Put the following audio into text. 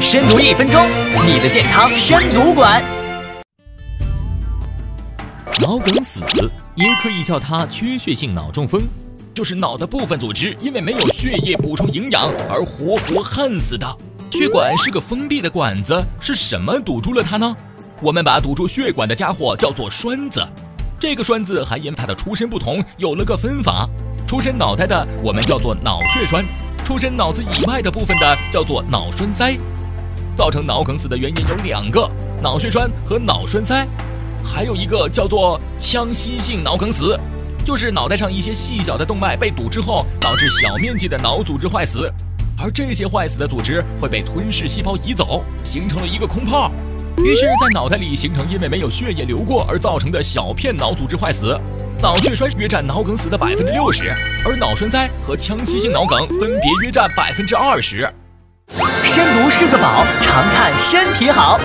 深读一分钟，你的健康深读馆。脑梗死也可以叫它缺血性脑中风，就是脑的部分组织因为没有血液补充营养而活活焊死的。血管是个封闭的管子，是什么堵住了它呢？我们把堵住血管的家伙叫做栓子。这个栓子还因它的出身不同有了个分法，出身脑袋的我们叫做脑血栓。出身脑子以外的部分的叫做脑栓塞，造成脑梗死的原因有两个：脑血栓和脑栓塞，还有一个叫做腔隙性脑梗死，就是脑袋上一些细小的动脉被堵之后，导致小面积的脑组织坏死，而这些坏死的组织会被吞噬细胞移走，形成了一个空泡，于是，在脑袋里形成因为没有血液流过而造成的小片脑组织坏死。脑血栓约占脑梗死的百分之六十，而脑栓塞和腔隙性脑梗分别约占百分之二十。深读是个宝，常看身体好。